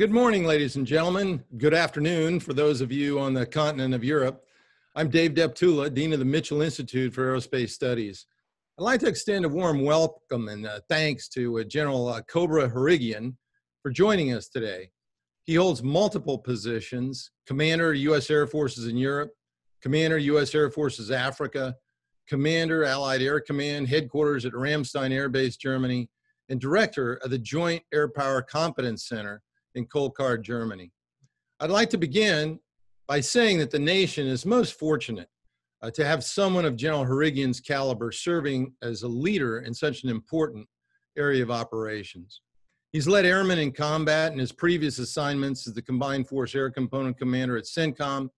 good morning, ladies and gentlemen. Good afternoon for those of you on the continent of Europe. I'm Dave Deptula, Dean of the Mitchell Institute for Aerospace Studies. I'd like to extend a warm welcome and uh, thanks to uh, General uh, Cobra Harrigian for joining us today. He holds multiple positions Commander, U.S. Air Forces in Europe, Commander, U.S. Air Forces Africa, Commander, Allied Air Command, headquarters at Ramstein Air Base, Germany, and Director of the Joint Air Power Competence Center in Kalkar, Germany. I'd like to begin by saying that the nation is most fortunate uh, to have someone of General Harrigian's caliber serving as a leader in such an important area of operations. He's led airmen in combat in his previous assignments as the Combined Force Air Component Commander at CENTCOM.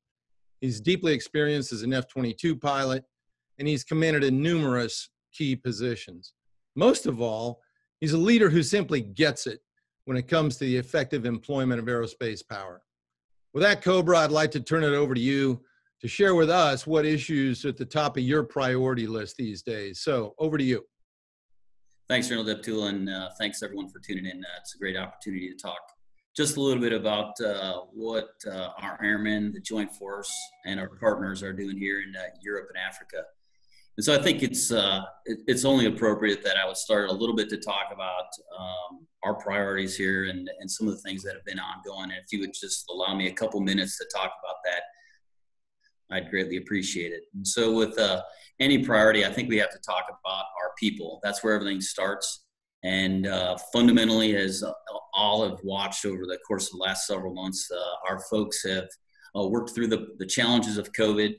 He's deeply experienced as an F 22 pilot, and he's commanded in numerous key positions. Most of all, he's a leader who simply gets it when it comes to the effective employment of aerospace power. With that, Cobra, I'd like to turn it over to you to share with us what issues at the top of your priority list these days. So, over to you. Thanks, General Deptula, and uh, thanks everyone for tuning in. Uh, it's a great opportunity to talk just a little bit about uh, what uh, our airmen, the Joint Force, and our partners are doing here in uh, Europe and Africa. And so I think it's uh, it, it's only appropriate that I would start a little bit to talk about um, our priorities here and, and some of the things that have been ongoing. And if you would just allow me a couple minutes to talk about that, I'd greatly appreciate it. And so with uh, any priority, I think we have to talk about our people. That's where everything starts. And uh, fundamentally, as all have watched over the course of the last several months, uh, our folks have uh, worked through the, the challenges of COVID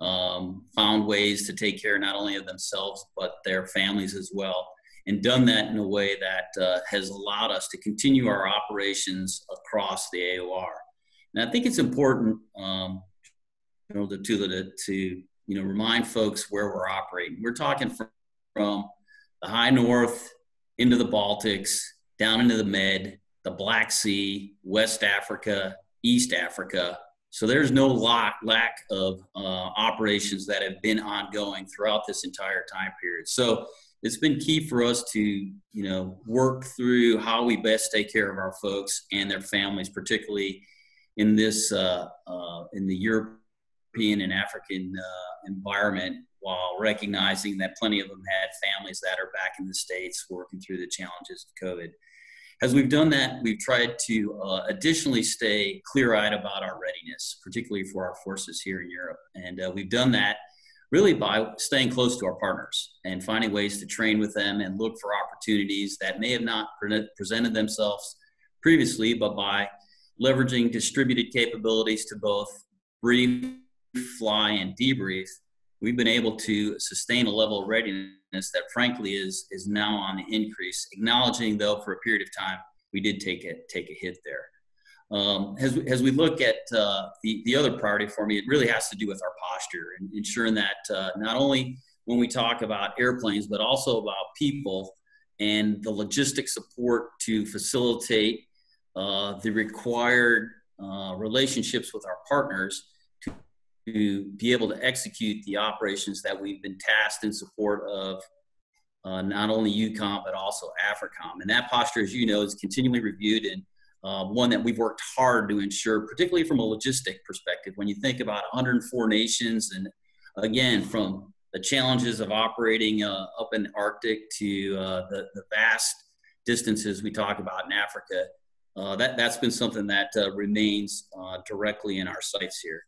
um, found ways to take care not only of themselves but their families as well, and done that in a way that uh, has allowed us to continue our operations across the AOR. And I think it's important, um, you know, to, to, to you know remind folks where we're operating. We're talking from, from the high north into the Baltics, down into the Med, the Black Sea, West Africa, East Africa, so there's no lack, lack of uh, operations that have been ongoing throughout this entire time period. So it's been key for us to, you know, work through how we best take care of our folks and their families, particularly in this, uh, uh, in the European and African uh, environment, while recognizing that plenty of them had families that are back in the States working through the challenges of COVID. As we've done that, we've tried to uh, additionally stay clear eyed about our readiness, particularly for our forces here in Europe. And uh, we've done that really by staying close to our partners and finding ways to train with them and look for opportunities that may have not pre- presented themselves previously, but by leveraging distributed capabilities to both brief, fly, and debrief, we've been able to sustain a level of readiness that frankly is is now on the increase. Acknowledging though for a period of time we did take a take a hit there. Um, as, as we look at uh, the, the other priority for me, it really has to do with our posture and ensuring that uh, not only when we talk about airplanes, but also about people and the logistic support to facilitate uh, the required uh, relationships with our partners to be able to execute the operations that we've been tasked in support of uh, not only EUCOM but also AFRICOM. And that posture, as you know, is continually reviewed and uh, one that we've worked hard to ensure, particularly from a logistic perspective. When you think about 104 nations, and again, from the challenges of operating uh, up in the Arctic to uh, the, the vast distances we talk about in Africa, uh, that, that's been something that uh, remains directly in our sights here.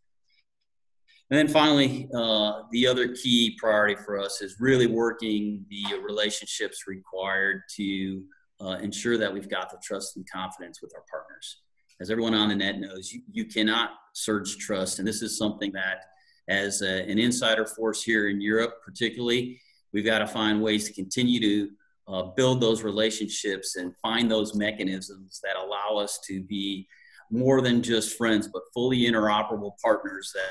And then finally, uh, the other key priority for us is really working the relationships required to uh, ensure that we've got the trust and confidence with our partners. As everyone on the net knows, you, you cannot surge trust. And this is something that, as a, an insider force here in Europe, particularly, we've got to find ways to continue to uh, build those relationships and find those mechanisms that allow us to be more than just friends, but fully interoperable partners that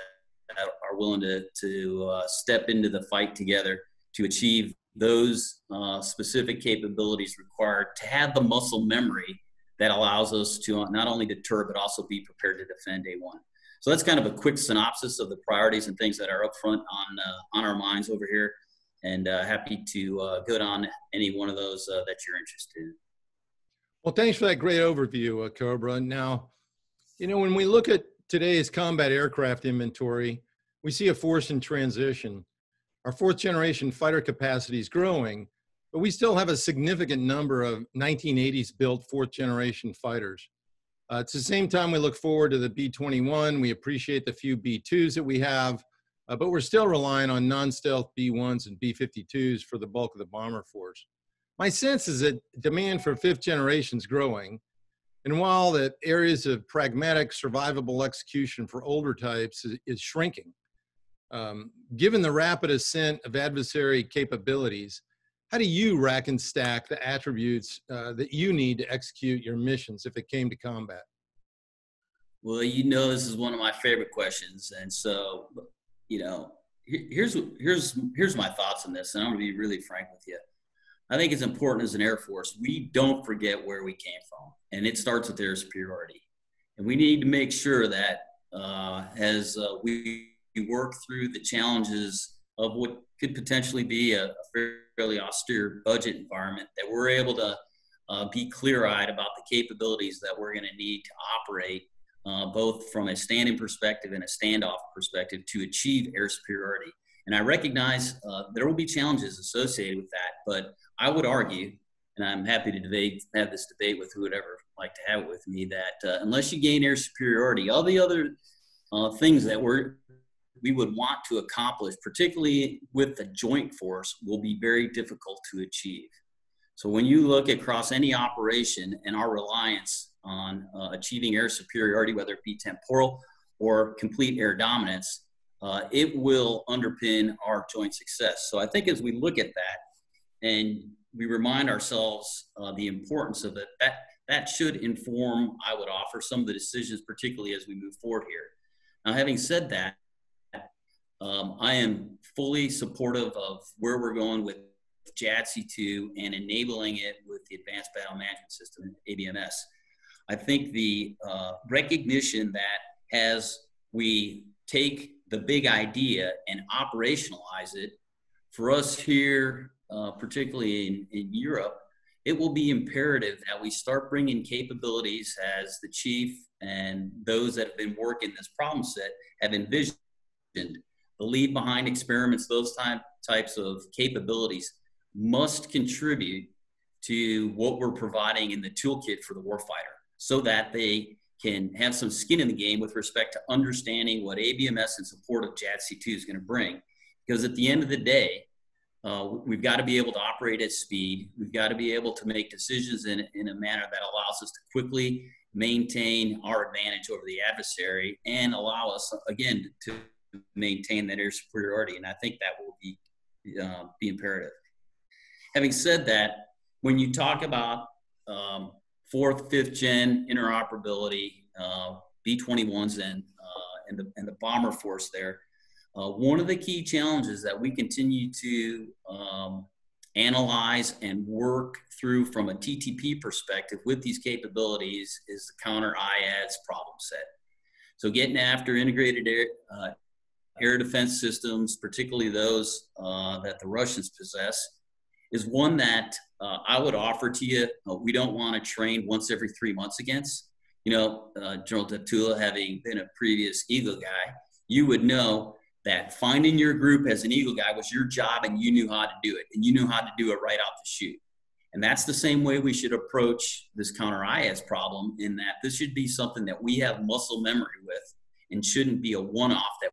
are willing to, to uh, step into the fight together to achieve those uh, specific capabilities required to have the muscle memory that allows us to not only deter but also be prepared to defend day one. So that's kind of a quick synopsis of the priorities and things that are up front on uh, on our minds over here, and uh, happy to uh, go on any one of those uh, that you're interested in. Well, thanks for that great overview, uh, Cobra. Now, you know, when we look at today's combat aircraft inventory, we see a force in transition. Our fourth generation fighter capacity is growing, but we still have a significant number of 1980s built fourth generation fighters. Uh, it's the same time we look forward to the B 21. We appreciate the few B 2s that we have, uh, but we're still relying on non stealth B 1s and B 52s for the bulk of the bomber force. My sense is that demand for fifth generation is growing. And while the areas of pragmatic, survivable execution for older types is, is shrinking, um, given the rapid ascent of adversary capabilities, how do you rack and stack the attributes uh, that you need to execute your missions if it came to combat? Well, you know, this is one of my favorite questions, and so you know, here's here's here's my thoughts on this, and I'm going to be really frank with you. I think it's important as an Air Force we don't forget where we came from, and it starts with air superiority, and we need to make sure that uh, as uh, we work through the challenges of what could potentially be a, a fairly austere budget environment, that we're able to uh, be clear-eyed about the capabilities that we're going to need to operate uh, both from a stand-in perspective and a standoff perspective to achieve air superiority. And I recognize uh, there will be challenges associated with that, but I would argue, and I'm happy to debate, have this debate with whoever like to have it with me, that uh, unless you gain air superiority, all the other uh, things that we're we would want to accomplish, particularly with the joint force, will be very difficult to achieve. So when you look across any operation and our reliance on uh, achieving air superiority, whether it be temporal or complete air dominance, uh, it will underpin our joint success. So I think as we look at that and we remind ourselves uh, the importance of it, that that should inform, I would offer, some of the decisions, particularly as we move forward here. Now, having said that, um, I am fully supportive of where we're going with JADC2 and enabling it with the Advanced Battle Management System, ABMS. I think the uh, recognition that as we take the big idea and operationalize it, for us here, uh, particularly in, in Europe, it will be imperative that we start bringing capabilities as the chief and those that have been working this problem set have envisioned. The leave behind experiments, those type, types of capabilities must contribute to what we're providing in the toolkit for the warfighter so that they can have some skin in the game with respect to understanding what ABMS and support of JADC2 is going to bring. Because at the end of the day, uh, we've got to be able to operate at speed. We've got to be able to make decisions in, in a manner that allows us to quickly maintain our advantage over the adversary and allow us, again, to maintain that air superiority. And I think that will be, uh, be imperative. Having said that, when you talk about um, fourth, fifth gen interoperability, uh, B-21s and, uh, and, the, and the bomber force there. Uh, one of the key challenges that we continue to um, analyze and work through from a TTP perspective with these capabilities is the counter IADS problem set. So getting after integrated air, uh, air defense systems, particularly those uh, that the Russians possess, is one that uh, I would offer to you. Uh, we don't want to train once every three months against. You know, uh, General Deptula, having been a previous Eagle guy, you would know that finding your group as an Eagle guy was your job and you knew how to do it and you knew how to do it right off the chute. And that's the same way we should approach this counter IADS problem in that this should be something that we have muscle memory with and shouldn't be a one off that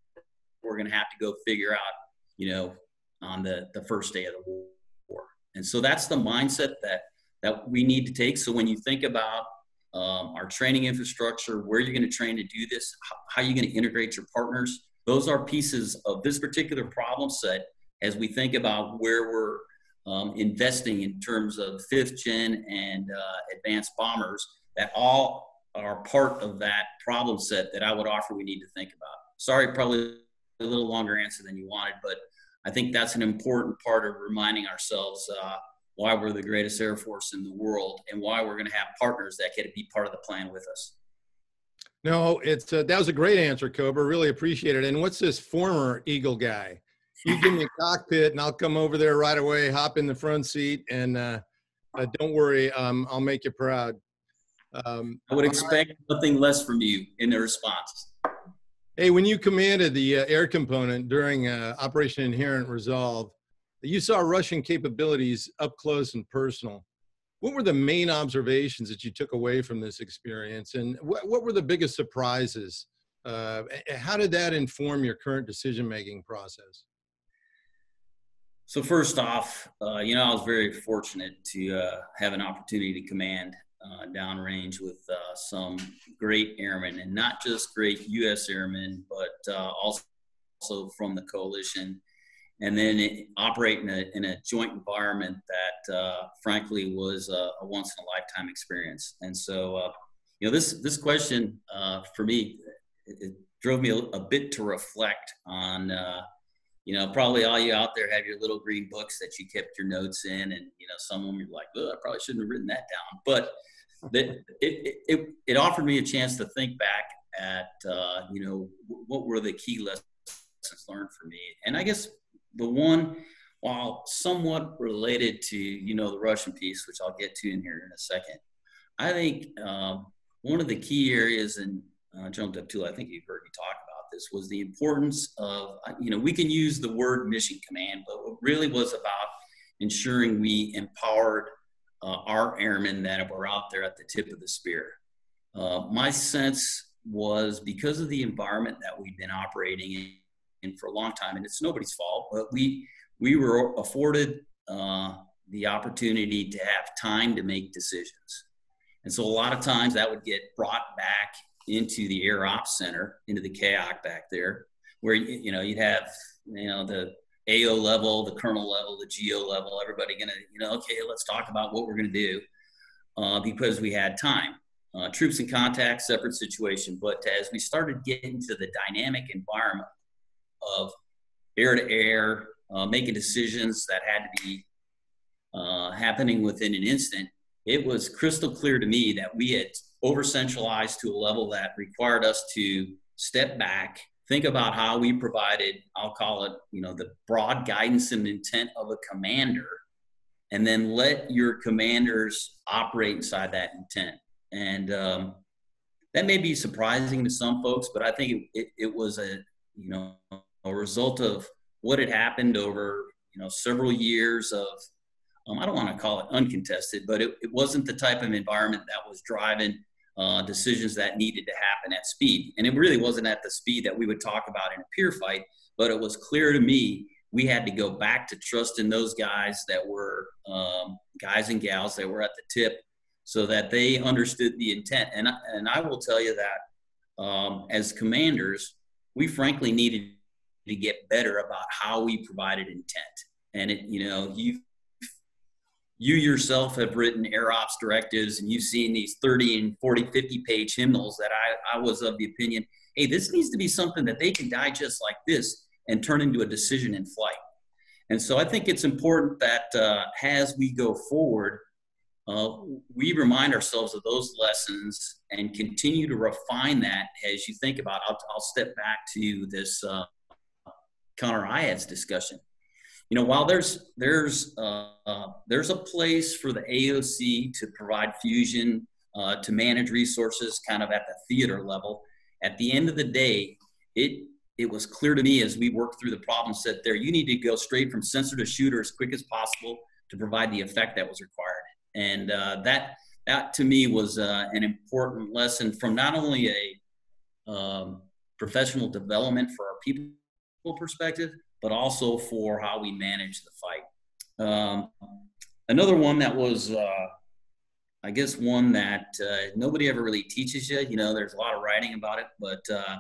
we're going to have to go figure out, you know, on the, the first day of the war. And so that's the mindset that that we need to take. So when you think about um, our training infrastructure, where you're going to train to do this, how, how you're going to integrate your partners, those are pieces of this particular problem set as we think about where we're um, investing in terms of fifth gen and uh, advanced bombers that all are part of that problem set that I would offer we need to think about. Sorry, probably a little longer answer than you wanted, but I think that's an important part of reminding ourselves uh, why we're the greatest Air Force in the world and why we're going to have partners that can be part of the plan with us. No, it's uh, that was a great answer, Cobra. Really appreciate it. And what's this former Eagle guy? You give me a cockpit, and I'll come over there right away, hop in the front seat, and uh, Uh, don't worry, um, I'll make you proud. Um, I would expect nothing less from you in the response. Hey, when you commanded the uh, air component during uh, Operation Inherent Resolve, you saw Russian capabilities up close and personal. What were the main observations that you took away from this experience, and what, what were the biggest surprises? Uh, how did that inform your current decision-making process? So first off, uh, you know, I was very fortunate to uh, have an opportunity to command uh, downrange with uh, some great airmen, and not just great U.S. airmen, but uh, also from the coalition. And then operate in a, in a joint environment that, uh, frankly, was a, a, once in a lifetime experience. And so, you know, this this question for me it, it drove me a, a, bit to reflect on you know, probably all you out there have your little green books that you kept your notes in, and you know, some of them you're like, oh, I probably shouldn't have written that down. But it, it, it, offered me a chance to think back at, uh, you know, what were the key lessons learned for me. And I guess the one, while somewhat related to, you know, the Russian piece, which I'll get to in here in a second, I think um, one of the key areas, and uh, General Deptula, I think you've heard me talk about this was the importance of, you know, we can use the word mission command, but what really was about ensuring we empowered uh, our airmen that were out there at the tip of the spear. Uh, my sense was because of the environment that we've been operating in, in, for a long time, and it's nobody's fault, but we we were afforded uh, the opportunity to have time to make decisions. And so a lot of times that would get brought back into the air ops center, into the CAOC back there, where you know you'd have you know the AO level, the colonel level, the GO level, everybody gonna you know okay, let's talk about what we're gonna do uh, because we had time. Uh, troops in contact, separate situation. But as we started getting to the dynamic environment of air to air, uh, making decisions that had to be uh, happening within an instant, it was crystal clear to me that we had over centralized to a level that required us to step back, think about how we provided, I'll call it, you know, the broad guidance and intent of a commander, and then let your commanders operate inside that intent. And um, that may be surprising to some folks, but I think it, it, it was a, you know, a result of what had happened over, you know, several years of um, I don't want to call it uncontested, but it, it, wasn't the type of environment that was driving uh, decisions that needed to happen at speed. And it really wasn't at the speed that we would talk about in a peer fight, but it was clear to me we had to go back to trusting those guys that were um, guys and gals that were at the tip so that they understood the intent. And, and I will tell you that um, as commanders, we frankly needed to get better about how we provided intent. And it, you know, you you yourself have written air ops directives and you've seen these 30 and 40 50 page hymnals that I, I was of the opinion hey this needs to be something that they can digest like this and turn into a decision in flight. And so i think it's important that uh, as we go forward uh, we remind ourselves of those lessons and continue to refine that as you think about i'll, I'll step back to this uh, counter IADS discussion you know, while there's there's uh, there's a place for the AOC to provide fusion uh, to manage resources, kind of at the theater level. At the end of the day, it it was clear to me as we worked through the problem set there, you need to go straight from sensor to shooter as quick as possible to provide the effect that was required. And uh, that that to me was uh, an important lesson from not only a um, professional development for our people perspective, but also for how we manage the fight. Um, another one that was, uh, I guess, one that uh, nobody ever really teaches you. You know, there's a lot of writing about it, but uh,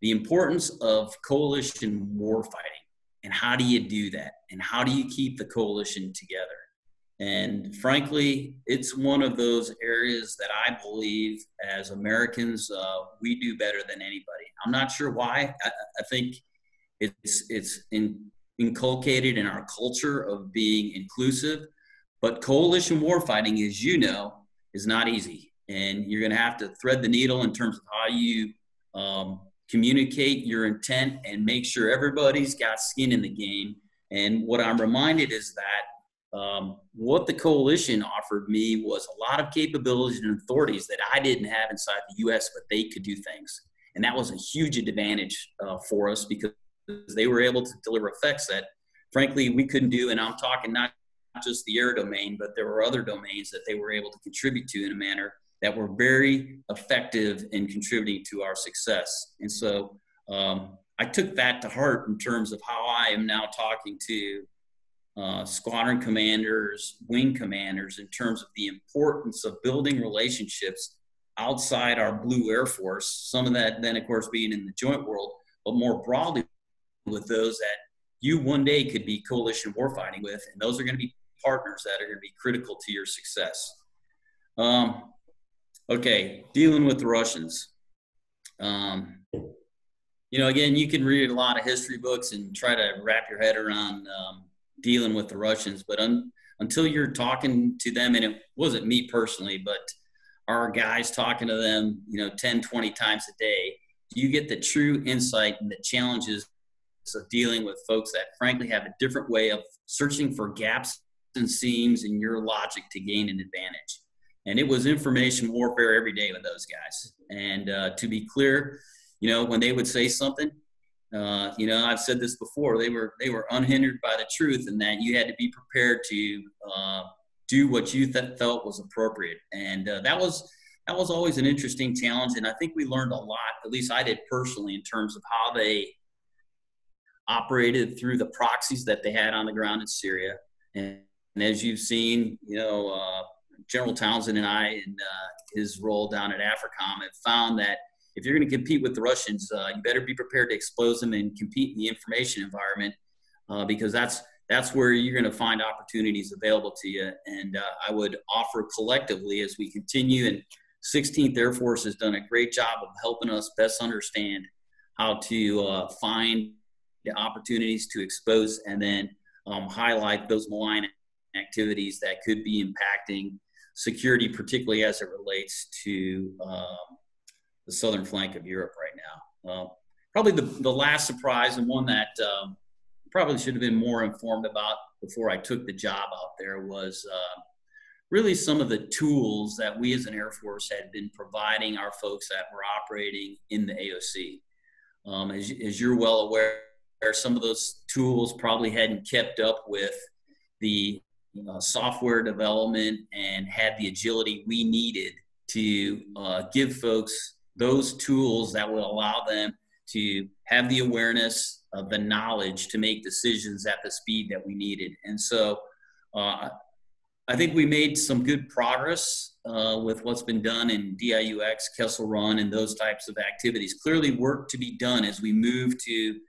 the importance of coalition warfighting and how do you do that and how do you keep the coalition together. And frankly, it's one of those areas that I believe as Americans, uh, we do better than anybody. I'm not sure why. I, I think it's it's in, inculcated in our culture of being inclusive. But coalition warfighting, as you know, is not easy, and you're going to have to thread the needle in terms of how you um, communicate your intent and make sure everybody's got skin in the game. And what I'm reminded is that um, what the coalition offered me was a lot of capabilities and authorities that I didn't have inside the U.S., but they could do things, and that was a huge advantage uh, for us because they were able to deliver effects that, frankly, we couldn't do. And I'm talking not just the air domain, but there were other domains that they were able to contribute to in a manner that were very effective in contributing to our success. And so um, I took that to heart in terms of how I am now talking to uh, squadron commanders, wing commanders, in terms of the importance of building relationships outside our Blue Air Force. Some of that, then, of course, being in the joint world, but more broadly with those that you one day could be coalition warfighting with, and those are going to be partners that are going to be critical to your success. Um, okay, dealing with the Russians. Um, you know, again, you can read a lot of history books and try to wrap your head around um, dealing with the Russians, but un- until you're talking to them, and it wasn't me personally, but our guys talking to them, you know, 10, 20 times a day, you get the true insight and the challenges of dealing with folks that frankly have a different way of searching for gaps and seams in your logic to gain an advantage. And it was information warfare every day with those guys. And uh, to be clear, you know, when they would say something, uh, you know, I've said this before. They were they were unhindered by the truth, and that you had to be prepared to uh, do what you th- felt was appropriate. And uh, that was that was always an interesting challenge. And I think we learned a lot. At least I did personally, in terms of how they operated through the proxies that they had on the ground in Syria. And, and as you've seen, you know, uh, General Townsend and I, in uh, his role down at AFRICOM, have found that if you're going to compete with the Russians, uh, you better be prepared to expose them and compete in the information environment uh, because that's that's where you're going to find opportunities available to you. And uh, I would offer collectively as we continue, and 16th Air Force has done a great job of helping us best understand how to uh, find the opportunities to expose and then um, highlight those malign activities that could be impacting security, particularly as it relates to um, the southern flank of Europe right now. Uh, probably the, the last surprise and one that um, probably should have been more informed about before I took the job out there was uh, really some of the tools that we as an Air Force had been providing our folks that were operating in the AOC. Um, as, as you're well aware, some of those tools probably hadn't kept up with the uh, software development and had the agility we needed to uh, give folks those tools that will allow them to have the awareness of the knowledge to make decisions at the speed that we needed. And so uh, I think we made some good progress uh, with what's been done in DIUX, Kessel Run, and those types of activities. Clearly, work to be done as we move to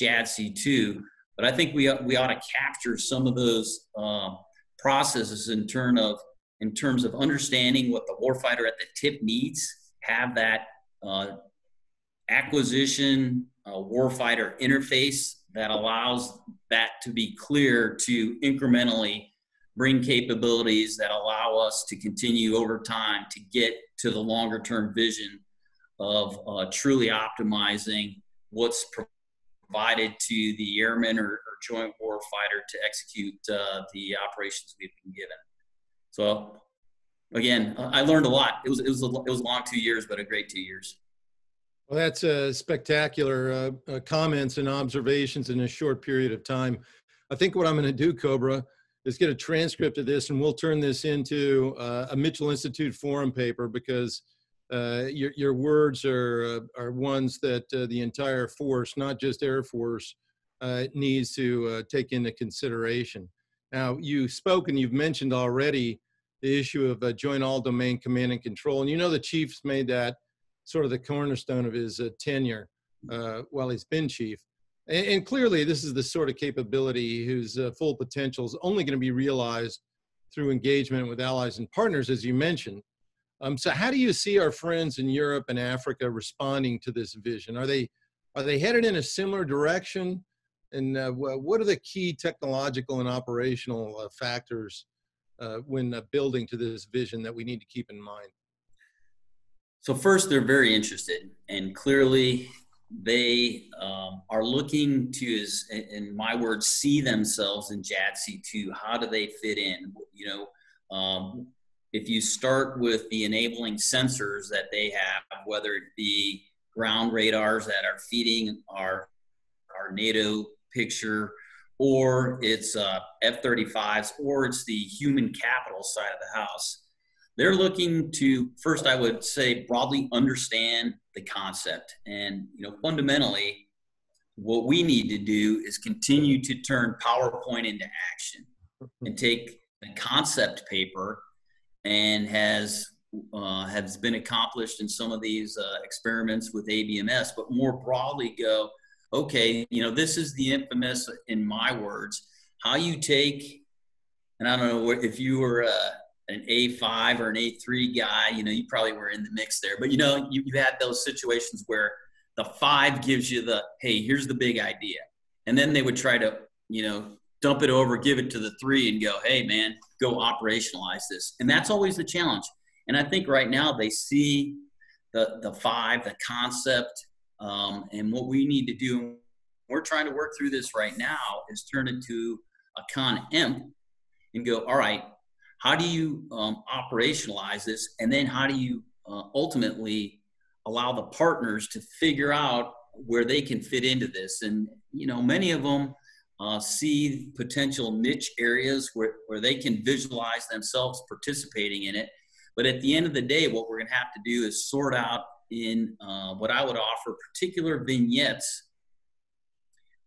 JADC2. But I think we, we ought to capture some of those um, processes in, turn of, in terms of understanding what the warfighter at the tip needs have that uh, acquisition uh, warfighter interface that allows that to be clear to incrementally bring capabilities that allow us to continue over time to get to the longer term vision of uh, truly optimizing what's provided to the airman or, or joint warfighter to execute uh, the operations we've been given. So again, I learned a lot. It was it was a, it was a long two years, but a great two years. Well, that's uh, spectacular uh, uh, comments and observations in a short period of time. I think what I'm going to do, Cobra, is get a transcript of this, and we'll turn this into uh, a Mitchell Institute forum paper because uh, your your words are uh, are ones that the entire force, not just Air Force, needs to take into consideration. Now, you spoke and you've mentioned already the issue of uh, joint all domain command and control. And you know, the chief's made that sort of the cornerstone of his uh, tenure uh, while he's been chief. And, and, clearly, this is the sort of capability whose uh, full potential is only going to be realized through engagement with allies and partners, as you mentioned. Um, so, how do you see our friends in Europe and Africa responding to this vision? Are they are they headed in a similar direction? And uh, what are the key technological and operational uh, factors uh, when uh, building to this vision that we need to keep in mind? So first, they're very interested, and clearly, they um, are looking to, is in my words, see themselves in JADC2. How do they fit in? You know, um, if you start with the enabling sensors that they have, whether it be ground radars that are feeding our our NATO picture, or it's uh, F-35s, or it's the human capital side of the house. They're looking to first, I would say, broadly understand the concept, and you know, fundamentally, what we need to do is continue to turn PowerPoint into action and take the concept paper and has uh, has been accomplished in some of these uh, experiments with ABMS, but more broadly go, okay, you know, this is the infamous, in my words, how you take, and I don't know if you were uh, an A5 or an A3 guy, you know, you probably were in the mix there, but you know, you, you had those situations where the five gives you the, hey, here's the big idea. And then they would try to, you know, dump it over, give it to the three and go, hey, man, go operationalize this. And that's always the challenge. And I think right now they see the, the five, the concept, um, and what we need to do, we're trying to work through this right now, is turn it to a con imp and go, all right, how do you um, operationalize this? And then how do you uh, ultimately allow the partners to figure out where they can fit into this? And, you know, many of them, uh, see potential niche areas where, where they can visualize themselves participating in it. But at the end of the day, what we're going to have to do is sort out in uh, what I would offer particular vignettes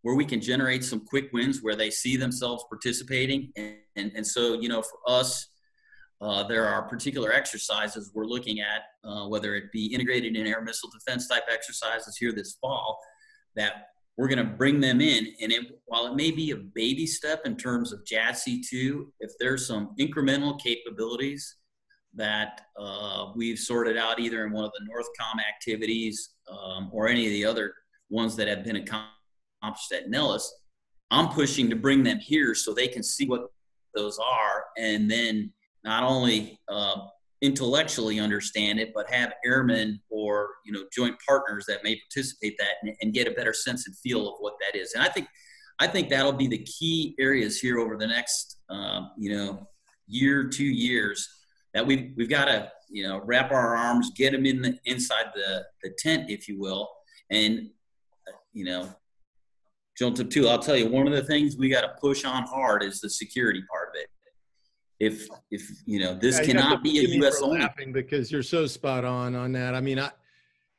where we can generate some quick wins where they see themselves participating. And, and, and so, you know, for us, uh, there are particular exercises we're looking at, uh, whether it be integrated in air missile defense type exercises here this fall, that we're going to bring them in. And it, while it may be a baby step in terms of JADC2, if there's some incremental capabilities that uh, we've sorted out either in one of the Northcom activities um, or any of the other ones that have been accomplished at Nellis, I'm pushing to bring them here so they can see what those are and then not only uh, intellectually understand it, but have airmen or you know joint partners that may participate that and, and, get a better sense and feel of what that is. And I think I think that'll be the key areas here over the next um, you know year, two years that we've we've got to you know wrap our arms, get them in the inside the the tent, if you will, and you know. Jump to I'll tell you, one of the things we got to push on hard is the security part if if you know this yeah, cannot be a U.S. only. Laughing because you're so spot on on that. I mean, I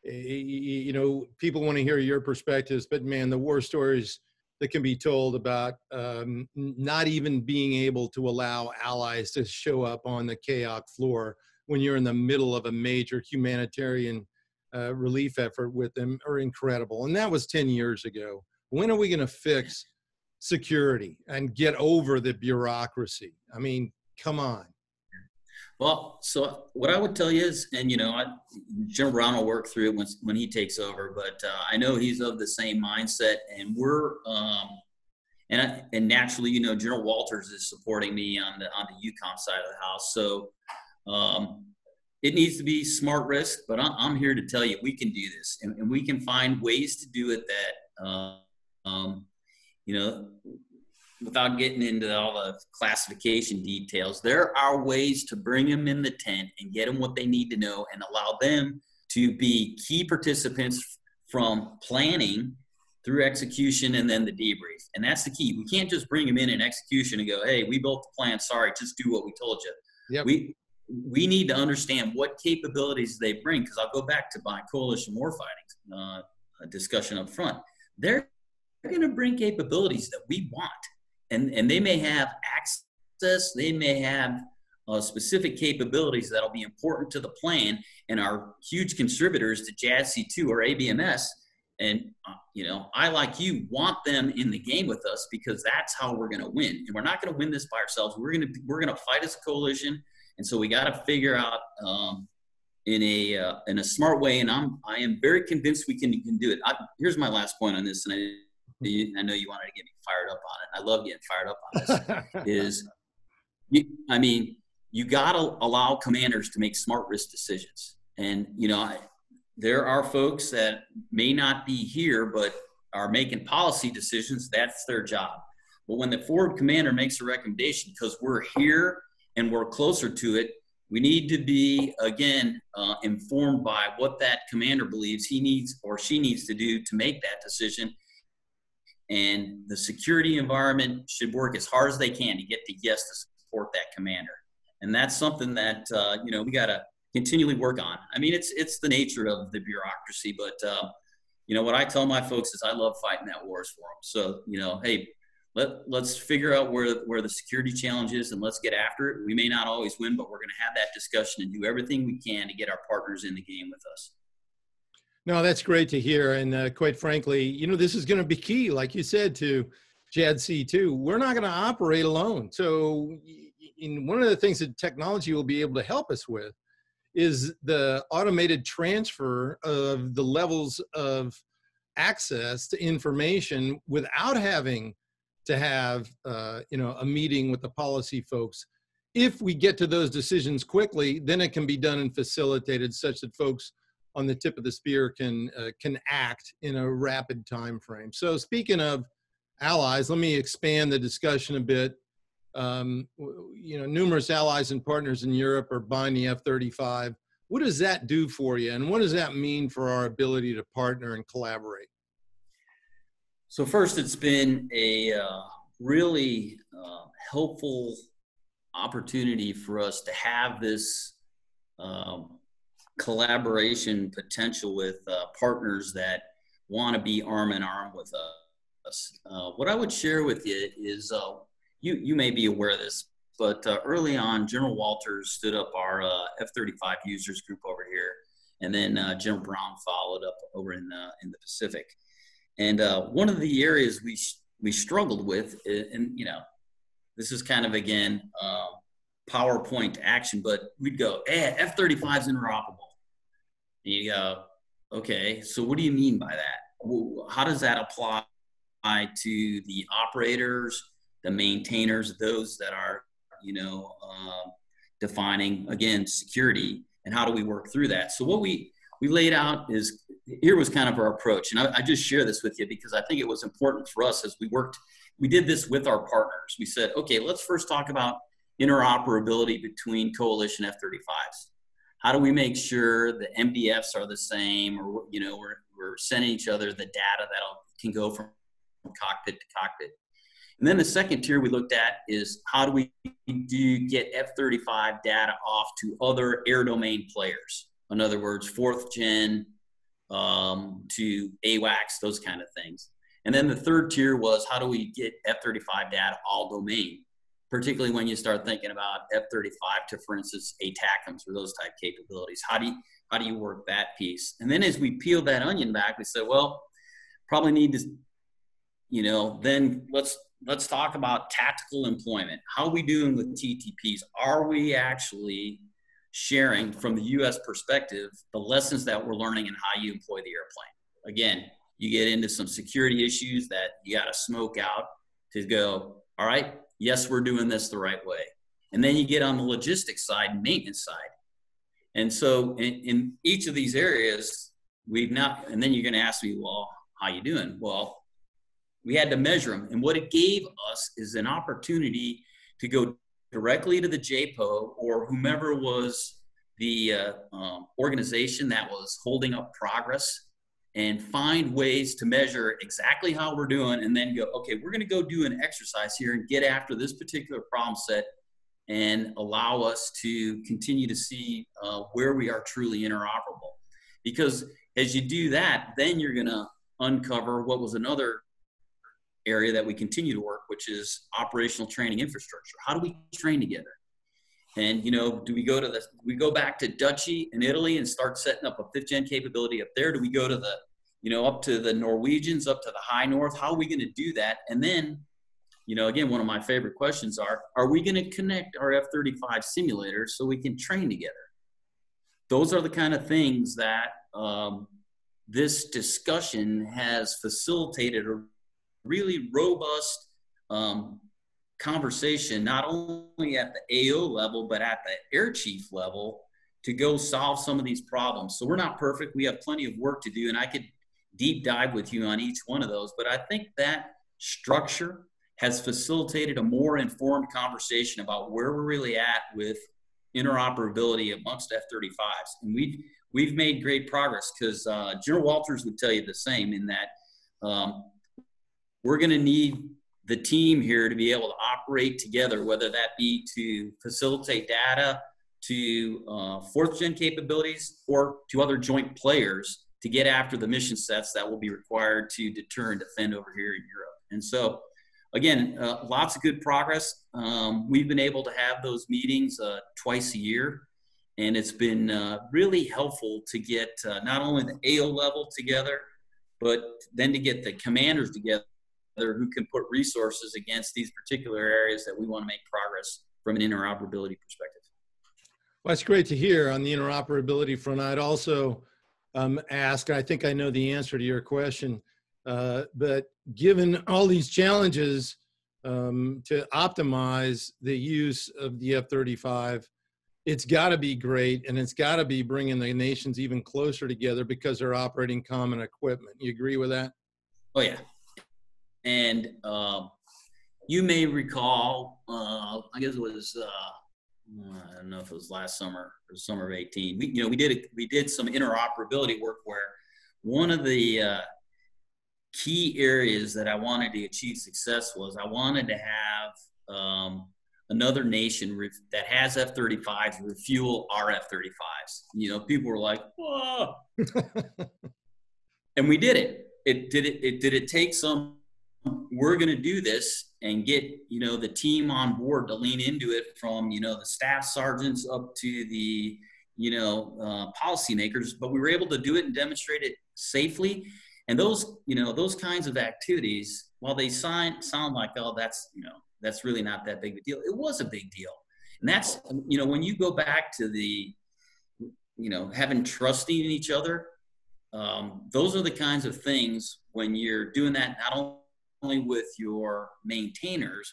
you know people want to hear your perspectives, but man, the war stories that can be told about um, not even being able to allow allies to show up on the CAOC floor when you're in the middle of a major humanitarian uh, relief effort with them are incredible. And that was 10 years ago. When are we going to fix security and get over the bureaucracy? I mean, Come on. Well, so what I would tell you is, and you know, I, Jim Brown will work through it when, when he takes over, but uh, I know he's of the same mindset, and we're, um, and I, and naturally, you know, General Walters is supporting me on the on the EUCOM side of the house, so um, it needs to be smart risk. But I'm, I'm here to tell you, we can do this, and, and we can find ways to do it that, uh, um, you know, without getting into all the classification details, there are ways to bring them in the tent and get them what they need to know and allow them to be key participants from planning through execution and then the debrief. And that's the key. We can't just bring them in in execution and go, hey, we built the plan. Sorry, just do what we told you. Yep. We, we need to understand what capabilities they bring because I'll go back to my coalition warfighting uh, discussion up front. They're going to bring capabilities that we want and, and they may have access, they may have uh, specific capabilities that'll be important to the plan and are huge contributors to JADC2 or ABMS. And, uh, you know, I, like you, want them in the game with us because that's how we're going to win. And we're not going to win this by ourselves. We're going to, we're going to fight as a coalition. And so we got to figure out um, in a, uh, in a smart way. And I'm, I am very convinced we can, can do it. I, here's my last point on this. And I I know you wanted to get me fired up on it. I love getting fired up on this. is, you, I mean, you got to allow commanders to make smart risk decisions. And you know, I, there are folks that may not be here, but are making policy decisions. That's their job. But when the forward commander makes a recommendation, because we're here and we're closer to it, we need to be again uh, informed by what that commander believes he needs or she needs to do to make that decision and the security environment should work as hard as they can to get the yes to support that commander and that's something that uh, you know we got to continually work on i mean it's it's the nature of the bureaucracy but uh, you know what i tell my folks is i love fighting that wars for them so you know hey let, let's figure out where, where the security challenge is and let's get after it. We may not always win, but we're going to have that discussion and do everything we can to get our partners in the game with us. No, that's great to hear. And uh, quite frankly, you know, this is going to be key, like you said, to JADC2. We're not going to operate alone. So, in one of the things that technology will be able to help us with is the automated transfer of the levels of access to information without having to have uh, you know a meeting with the policy folks if we get to those decisions quickly then it can be done and facilitated such that folks on the tip of the spear can uh, can act in a rapid time frame so speaking of allies let me expand the discussion a bit. Um, you know numerous allies and partners in europe are buying the f-35 what does that do for you and what does that mean for our ability to partner and collaborate? So first, it's been a uh, really uh, helpful opportunity for us to have this um, collaboration potential with uh, partners that want to be arm in arm with us. Uh, what I would share with you is uh, you you may be aware of this, but uh, early on, General Walters stood up our F-35 users group over here, and then General Brown followed up over in the in the Pacific. And uh, one of the areas we we struggled with, and you know, this is kind of again uh, PowerPoint action, but we'd go, "Hey, F thirty five is interoperable." And you go, "Okay, so what do you mean by that? How does that apply to the operators, the maintainers, those that are, you know, uh, defining again security, and how do we work through that?" So what we we laid out is here was kind of our approach. And I, I, just share this with you because I think it was important for us as we worked. We did this with our partners. We said, okay, let's first talk about interoperability between coalition F-35s. How do we make sure the MDFs are the same, or you know, we're, we're sending each other the data that can go from cockpit to cockpit. And then the second tier we looked at is how do we do get F-35 data off to other air domain players? In other words, fourth gen um, to AWACS, those kind of things. And then the third tier was how do we get F-35 data all domain, particularly when you start mm-hmm. thinking about F-35 to, for instance, ATACMS or those type capabilities. How do you how do you work that piece? And then as we peeled that onion back, we said, well, probably need to, you know, then let's let's talk about tactical employment. How are we doing with TTPs? Are we actually sharing from the US perspective the lessons that we're learning and how you employ the airplane. Again, you get into some security issues that you got to smoke out to go, all right, yes, we're doing this the right way. And then you get on the logistics side, maintenance side. And so in, in each of these areas, we've not, and then you're going to ask me, well, how you doing? Well, we had to measure them. And what it gave us is an opportunity to go directly to the JPO or whomever was the uh, um, organization that was holding up progress and find ways to measure exactly how we're doing and then go, okay, we're going to go do an exercise here and get after this particular problem set and allow us to continue to see uh, where we are truly interoperable. Because as you do that, then you're going to uncover what was another area that we continue to work, which is operational training infrastructure. How do we train together? And you know, do we go to the we go back to Dutchy in Italy and start setting up a fifth gen capability up there? Do we go to the you know up to the Norwegians, up to the high north? How are we going to do that? And then, you know, again, one of my favorite questions are: Are we going to connect our F thirty five simulators so we can train together? Those are the kind of things that um, this discussion has facilitated a really robust um, conversation, not only at the AO level, but at the air chief level to go solve some of these problems. So we're not perfect. We have plenty of work to do, and I could deep dive with you on each one of those. But I think that structure has facilitated a more informed conversation about where we're really at with interoperability amongst F-35s, and we've we've made great progress because uh, General Walters would tell you the same in that um, we're going to need the team here to be able to operate together, whether that be to facilitate data to uh, fourth gen capabilities or to other joint players to get after the mission sets that will be required to deter and defend over here in Europe. And so, again, uh, lots of good progress. Um, we've been able to have those meetings uh, twice a year, and it's been uh, really helpful to get uh, not only the AO level together, but then to get the commanders together who can put resources against these particular areas that we want to make progress from an interoperability perspective. Well, it's great to hear on the interoperability front. I'd also um, ask, I think I know the answer to your question, uh, but given all these challenges um, to optimize the use of the F-35, it's got to be great and it's got to be bringing the nations even closer together because they're operating common equipment. You agree with that? Oh, yeah. And uh, you may recall, uh, I guess it was uh, I don't know if it was last summer or summer of 18. We, you know, we did a, we did some interoperability work where one of the uh, key areas that I wanted to achieve success was I wanted to have um, another nation re- that has F-35s refuel our F-35s. You know, people were like, "Whoa," and we did it. It did it. It did it take some. We're going to do this and get you know the team on board to lean into it from you know the staff sergeants up to the you know uh, policymakers but we were able to do it and demonstrate it safely. And those you know those kinds of activities while they sign, sound like oh that's you know that's really not that big of a deal it was a big deal. And that's you know when you go back to the you know having trusting in each other um, those are the kinds of things when you're doing that not only only with your maintainers,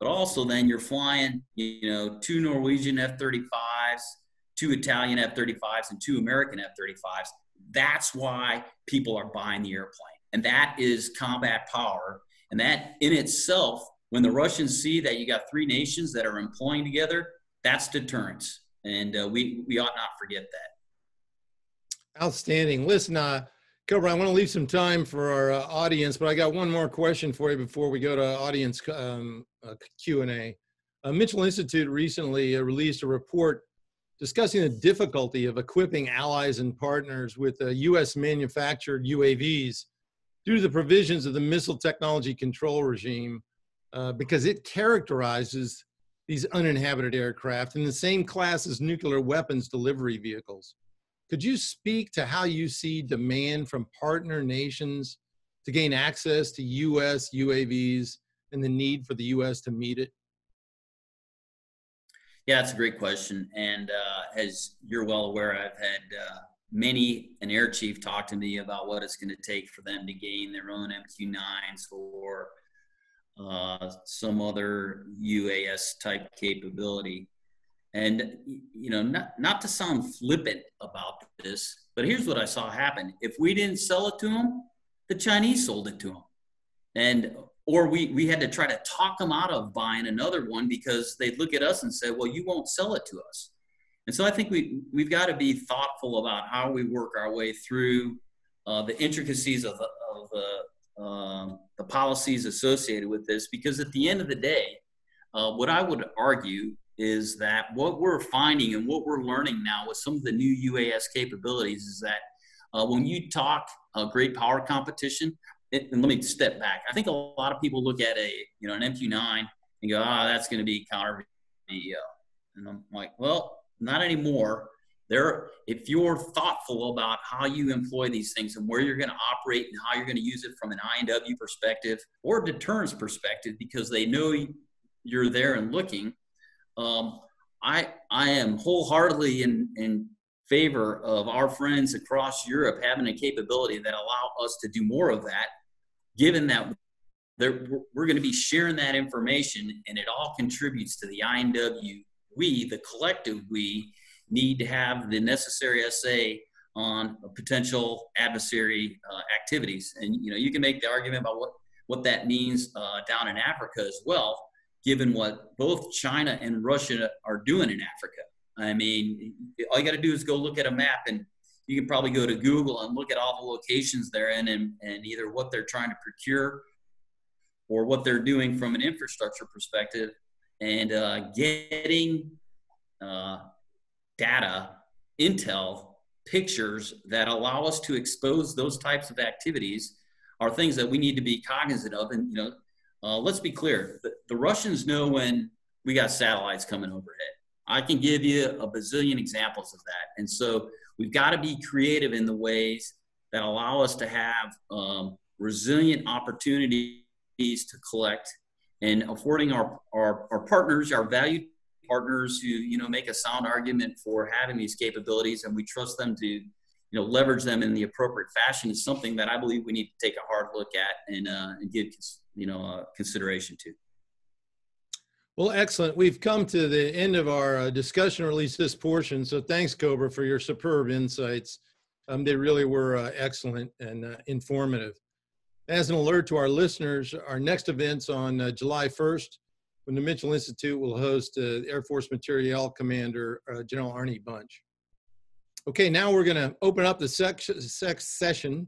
but also then you're flying, you know, two Norwegian F-35s, two Italian F-35s, and two American F-35s. That's why people are buying the airplane, and that is combat power. And that in itself, when the Russians see that you got three nations that are employing together, that's deterrence, and uh, we we ought not forget that. Outstanding. Listen, uh, Cobra, I want to leave some time for our uh, audience, but I got one more question for you before we go to audience um, uh, Q&A. Uh, Mitchell Institute recently uh, released a report discussing the difficulty of equipping allies and partners with U.S. manufactured UAVs due to the provisions of the Missile Technology Control Regime uh, because it characterizes these uninhabited aircraft in the same class as nuclear weapons delivery vehicles. Could you speak to how you see demand from partner nations to gain access to U.S. UAVs and the need for the U.S. to meet it? Yeah, that's a great question. And uh, as you're well aware, I've had uh, many an air chief talk to me about what it's going to take for them to gain their own MQ9s or uh, some other UAS type capability. And you know, not not to sound flippant about this, but here's what I saw happen: if we didn't sell it to them, the Chinese sold it to them, and or we we had to try to talk them out of buying another one because they'd look at us and say, "Well, you won't sell it to us." And so I think we we've got to be thoughtful about how we work our way through uh, the intricacies of the, of uh, the policies associated with this, because at the end of the day, uh, what I would argue is that what we're finding and what we're learning now with some of the new UAS capabilities is that uh, when you talk a great power competition, it, and let me step back. I think a lot of people look at a you know an MQ9 and go, ah, oh, that's going to be counter VEO, and I'm like, well, not anymore. There, if you're thoughtful about how you employ these things and where you're going to operate and how you're going to use it from an I&W perspective or deterrence perspective, because they know you're there and looking, um, I I am wholeheartedly in in favor of our friends across Europe having a capability that allow us to do more of that, given that we're going to be sharing that information and it all contributes to the I&W we, the collective we, need to have the necessary SA on potential adversary uh, activities. And you know, you can make the argument about what what that means uh, down in Africa as well, given what both China and Russia are doing in Africa. I mean, all you got to do is go look at a map, and you can probably go to Google and look at all the locations they're in, and, and either what they're trying to procure or what they're doing from an infrastructure perspective, and uh, getting uh, data, intel, pictures that allow us to expose those types of activities are things that we need to be cognizant of. And, you know, uh, let's be clear the, the, Russians know when we got satellites coming overhead. I can give you a bazillion examples of that. And so we've got to be creative in the ways that allow us to have um, resilient opportunities to collect and affording our, our, our partners, our valued partners who, you know, make a sound argument for having these capabilities and we trust them to you know leverage them in the appropriate fashion is something that I believe we need to take a hard look at and uh, and give you know uh, consideration to. Well, excellent. We've come to the end of our uh, discussion, or at least this portion. So thanks, Cobra, for your superb insights. Um, they really were uh, excellent and uh, informative. As an alert to our listeners, our next event's on uh, July 1st when the Mitchell Institute will host Air Force Materiel Commander General Arnie Bunch. Okay, now we're going to open up the section, session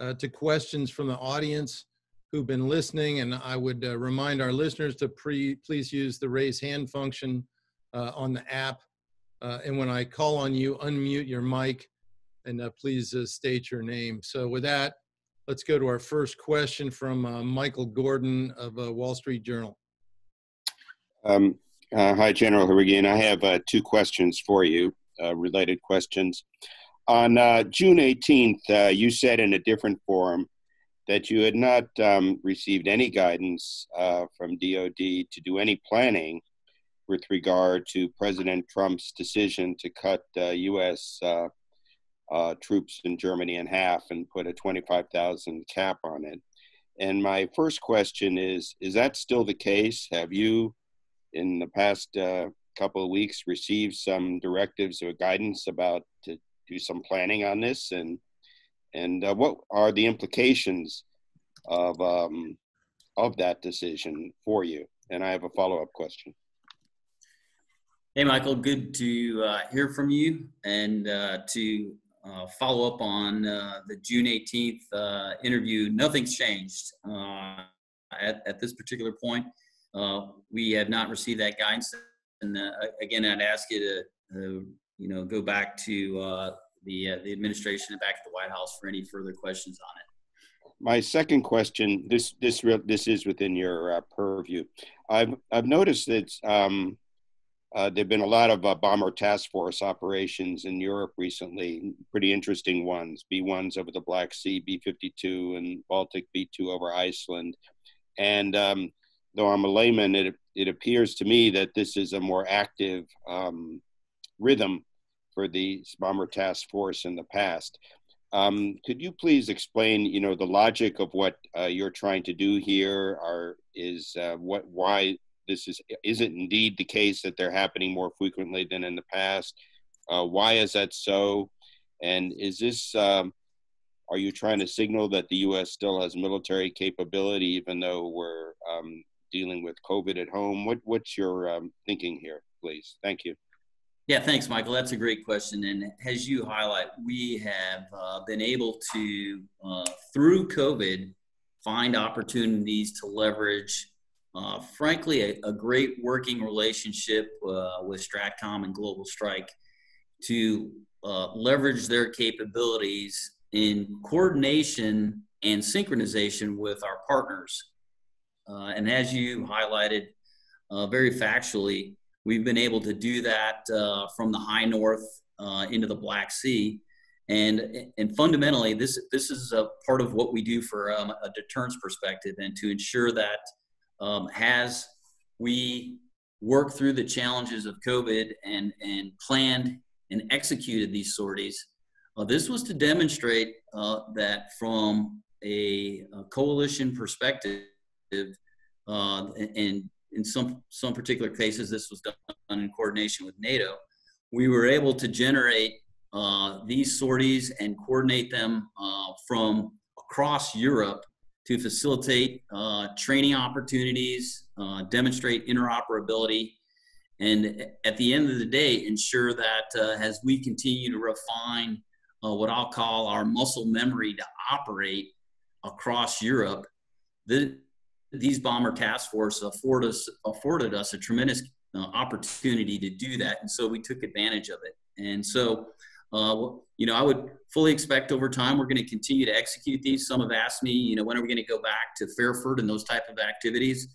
uh, to questions from the audience who've been listening. And I would uh, remind our listeners to pre, please use the raise hand function uh, on the app. Uh, and when I call on you, unmute your mic and uh, please uh, state your name. So with that, let's go to our first question from Michael Gordon of Wall Street Journal. Um, hi, General Harrigian. I have two questions for you related questions. On uh, June 18th, uh, you said in a different forum that you had not um, received any guidance uh, from DOD to do any planning with regard to President Trump's decision to cut U.S. Uh, uh, troops in Germany in half and put a 25,000 cap on it. And my first question is Is that still the case? Have you, in the past uh, couple of weeks received some directives or guidance about to do some planning on this. And and uh, what are the implications of um, of that decision for you? And i have a follow-up question. Hey michael good to uh, hear from you and uh, to uh, follow up on uh, the june 18th uh, interview. Nothing's changed at, at this particular point. We have not received that guidance and uh, again, I'd ask you to, uh, you know, go back to uh, the uh, the administration and back to the White House for any further questions on it. My second question this this this is within your uh, purview. I've I've noticed that um, uh, there've been a lot of bomber task force operations in Europe recently. Pretty interesting ones. B ones over the Black Sea, B fifty two, and Baltic B two over Iceland, and um, though I'm a layman, it, it appears to me that this is a more active um, rhythm for the bomber task force in the past. Um, could you please explain, you know, the logic of what uh, you're trying to do here? Are is uh, what why this is is it indeed the case that they're happening more frequently than in the past? Uh, why is that so? And is this um, are you trying to signal that the U.S. still has military capability, even though we're um, dealing with COVID at home. What, what's your um, thinking here, please? Thank you. Yeah, thanks, Michael. That's a great question. And as you highlight, we have uh, been able to, uh, through COVID, find opportunities to leverage, uh, frankly, a, a, great working relationship uh, with Stratcom and Global Strike to uh, leverage their capabilities in coordination and synchronization with our partners uh, and as you highlighted uh, very factually, we've been able to do that uh, from the high north uh, into the Black Sea. And, and fundamentally, this, this is a part of what we do for um, a deterrence perspective and to ensure that um, as we work through the challenges of COVID and, and planned and executed these sorties, uh, this was to demonstrate uh, that from a, a coalition perspective, uh, and in some some particular cases, this was done in coordination with NATO. we were able to generate uh, these sorties and coordinate them uh, from across Europe to facilitate uh, training opportunities, uh, demonstrate interoperability, and at the end of the day, ensure that uh, as we continue to refine what I'll call our muscle memory to operate across Europe, the, these bomber task force afford us, afforded us a tremendous uh, opportunity to do that. And so we took advantage of it. And so, uh, you know, I would fully expect over time we're going to continue to execute these. Some have asked me, you know, when are we going to go back to Fairford and those type of activities?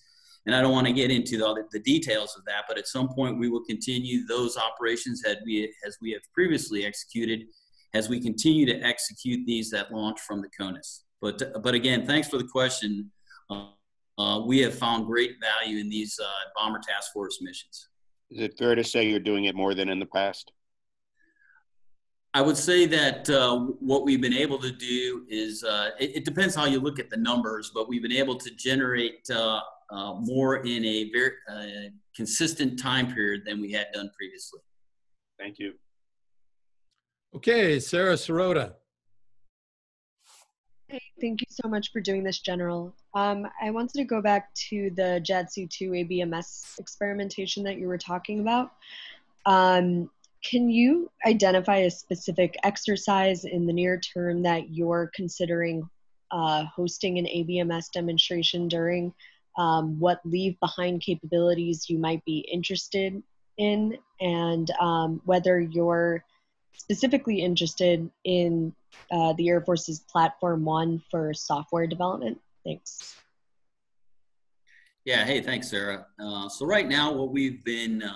And I don't want to get into the, the details of that, but at some point we will continue those operations as we, as we have previously executed as we continue to execute these that launch from the CONUS. But, but again, thanks for the question. Uh, uh, we have found great value in these uh, bomber task force missions. Is it fair to say you're doing it more than in the past? I would say that uh, what we've been able to do is uh, it, it, depends how you look at the numbers, but we've been able to generate uh, uh more in a very uh, consistent time period than we had done previously. Thank you. Okay, Sarah Sirota. Hey, thank you so much for doing this, General. Um, I wanted to go back to the JADC2 ABMS experimentation that you were talking about. Um, can you identify a specific exercise in the near term that you're considering uh, hosting an ABMS demonstration during? Um, what leave behind capabilities you might be interested in, and um, whether you're specifically interested in uh, the Air Force's Platform One for software development. Thanks. Yeah, hey, thanks, Sarah. Uh, so, right now, what we've been uh,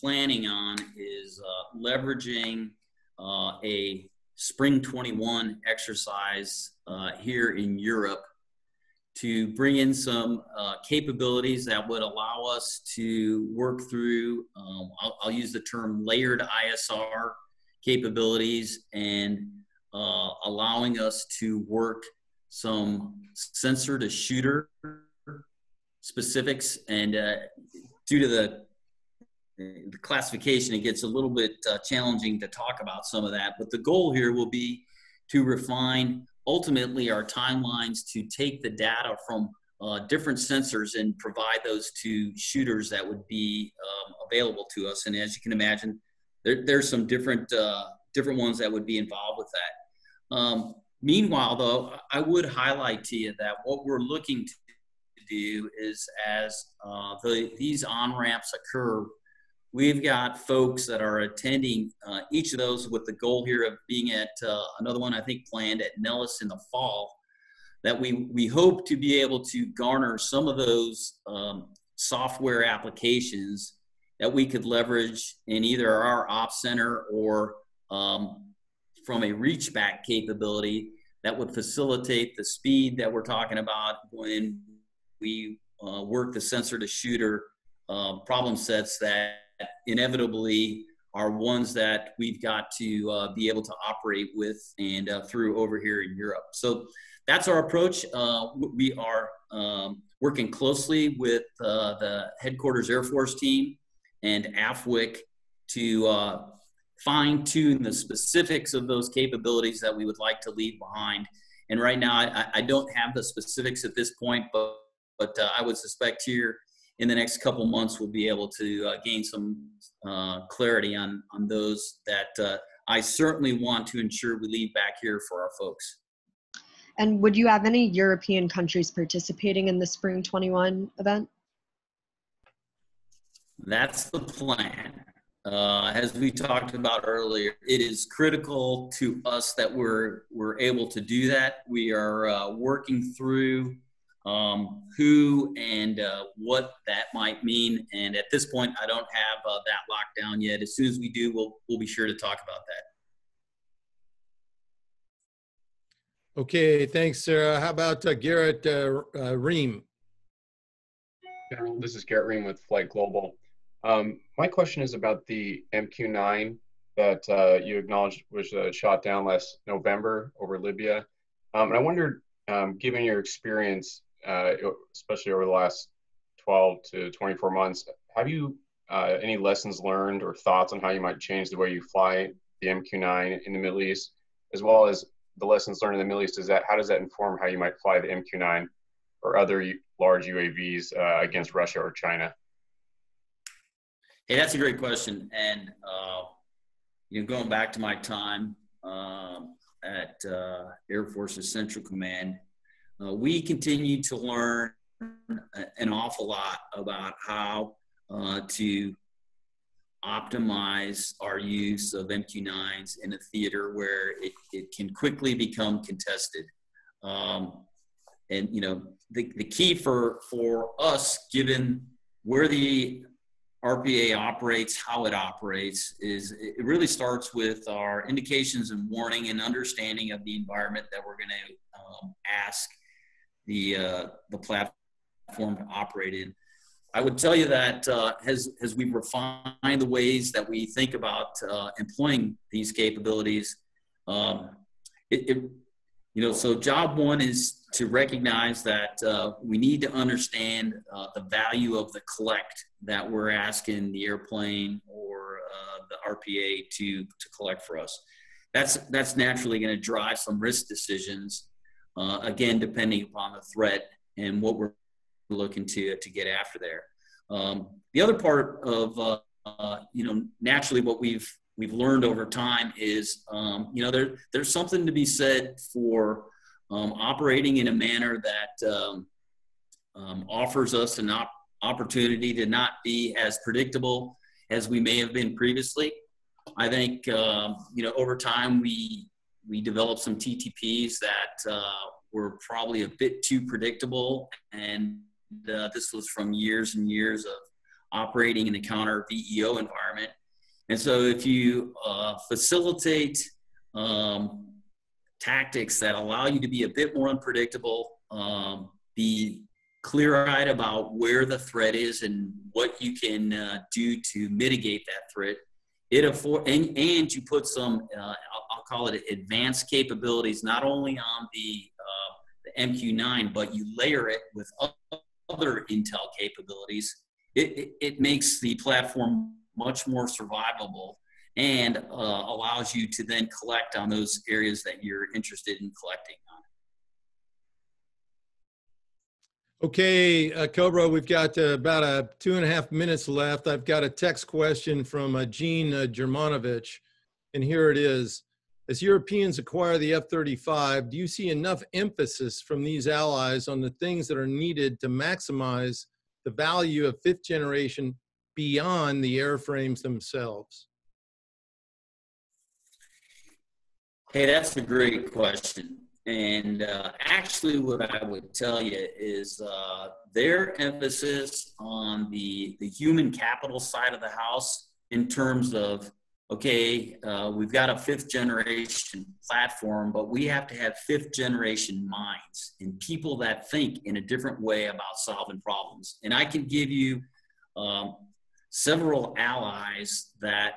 planning on is uh, leveraging uh, a Spring 21 exercise uh, here in Europe to bring in some uh, capabilities that would allow us to work through, um, I'll, I'll, use the term layered ISR capabilities and uh, allowing us to work some sensor to shooter specifics. And uh, due to the, the, classification, it gets a little bit uh, challenging to talk about some of that. But the goal here will be to refine ultimately our timelines to take the data from uh, different sensors and provide those to shooters that would be um, available to us. And as you can imagine, there, there's some different uh, different ones that would be involved with that. Um, meanwhile, though, I would highlight to you that what we're looking to do is as uh, the, these on ramps occur, we've got folks that are attending uh, each of those with the goal here of being at uh, another one I think planned at Nellis in the fall. That we we hope to be able to garner some of those um, software applications that we could leverage in either our ops center or um, from a reach back capability that would facilitate the speed that we're talking about when we uh, work the sensor to shooter uh, problem sets that inevitably are ones that we've got to uh, be able to operate with and uh, through over here in Europe. So that's our approach. Uh, we are um, working closely with uh, the headquarters Air Force team and AFWIC to uh, fine tune the specifics of those capabilities that we would like to leave behind. And right now, I, I don't have the specifics at this point, but, but uh, I would suspect here in the next couple months we'll be able to uh, gain some uh, clarity on, on those that uh, I certainly want to ensure we leave back here for our folks. And would you have any European countries participating in the Spring 21 event? That's the plan. Uh, as we talked about earlier, it is critical to us that we're we're able to do that. We are uh, working through um, who and uh, what that might mean, and at this point, I don't have uh, that locked down yet. As soon as we do, we'll we'll be sure to talk about that. Okay, thanks, Sarah. How about uh, Garrett uh, Reim? This is Garrett Reim with Flight Global. Um, my question is about the MQ-9 that uh, you acknowledged was uh, shot down last November over Libya. Um, and I wondered, um, given your experience, uh, especially over the last 12 to 24 months, have you uh, any lessons learned or thoughts on how you might change the way you fly the MQ-9 in the Middle East, as well as the lessons learned in the Middle East? Is that how does that inform how you might fly the MQ-9 or other large UAVs uh, against Russia or China? Hey, that's a great question. And, uh, you know, going back to my time um, at uh, Air Force's Central Command, uh, we continue to learn an awful lot about how uh, to optimize our use of MQ9s in a theater where it, it can quickly become contested. Um, and you know the, the key for for us given where the RPA operates, how it operates, is it really starts with our indications and warning and understanding of the environment that we're going to um, ask the uh, the platform to operate in. I would tell you that uh, as as we refine the ways that we think about uh, employing these capabilities, um, it, it, you know so job one is to recognize that uh, we need to understand uh, the value of the collect that we're asking the airplane or uh, the RPA to to collect for us. That's that's naturally going to drive some risk decisions. Uh, again, depending upon the threat and what we're looking to to get after there. Um, the other part of uh, uh, you know naturally what we've we've learned over time is um, you know there there's something to be said for um, operating in a manner that um, um, offers us an op- opportunity to not be as predictable as we may have been previously. I think um, you know over time we we developed some TTPs that uh, were probably a bit too predictable, and uh, this was from years and years of operating in a counter VEO environment. And so, if you uh, facilitate um, tactics that allow you to be a bit more unpredictable, um, be clear-eyed about where the threat is and what you can uh, do to mitigate that threat. It afford and, and you put some uh, I'll, I'll, call it advanced capabilities not only on the uh, the MQ9 but you layer it with other Intel capabilities. It, it, it makes the platform much more survivable and uh, allows you to then collect on those areas that you're interested in collecting on. Okay, uh, Cobra, we've got uh, about a two and a half minutes left. I've got a text question from uh, Gene uh, Germanovich, and here it is. As Europeans acquire the F-35, do you see enough emphasis from these allies on the things that are needed to maximize the value of fifth generation beyond the airframes themselves? Hey, that's a great question. And uh, actually, what I would tell you is uh, their emphasis on the, the human capital side of the house in terms of, okay, uh, we've got a fifth generation platform, but we have to have fifth generation minds and people that think in a different way about solving problems. And I can give you um, several allies that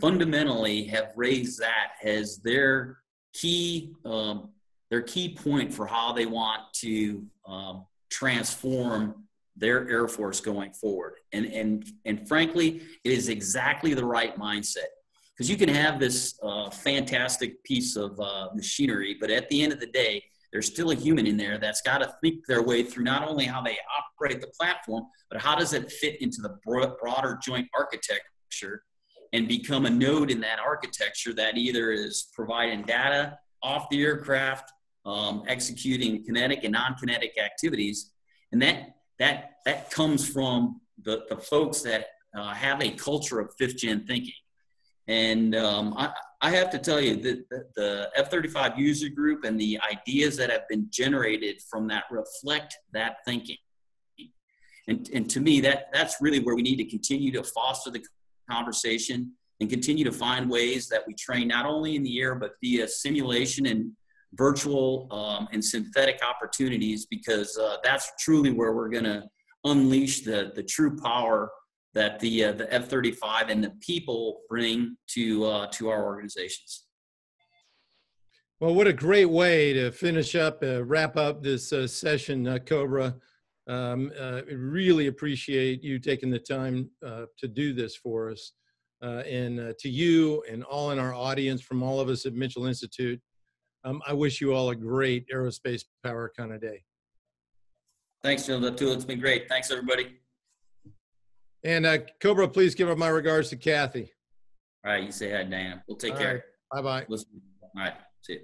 fundamentally have raised that as their key um, their key point for how they want to um, transform their air force going forward. And and and frankly it is exactly the right mindset. Because you can have this uh, fantastic piece of uh, machinery but at the end of the day there's still a human in there that's got to think their way through not only how they operate the platform but how does it fit into the broader joint architecture and become a node in that architecture that either is providing data off the aircraft, um, executing kinetic and non-kinetic activities, and that that that comes from the, the folks that uh, have a culture of fifth gen thinking. And um, I, I have to tell you that the F-35 user group and the ideas that have been generated from that reflect that thinking. And, and to me, that, that's really where we need to continue to foster the conversation and continue to find ways that we train not only in the air but via simulation and virtual um, and synthetic opportunities because uh, that's truly where we're going to unleash the, the true power that the, uh, the F-35 and the people bring to, uh, to our organizations. Well, what a great way to finish up, wrap up this uh, session, uh, Cobra. Um, uh, really appreciate you taking the time uh, to do this for us. Uh, and uh, to you and all in our audience from all of us at Mitchell Institute, um, I wish you all a great aerospace power kind of day. Thanks, General Deptula. It's been great. Thanks, everybody. And uh, Cobra, please give up my regards to Kathy. All right, you say hi, Diana. We'll take All care. Bye bye. Listen. All right, see you.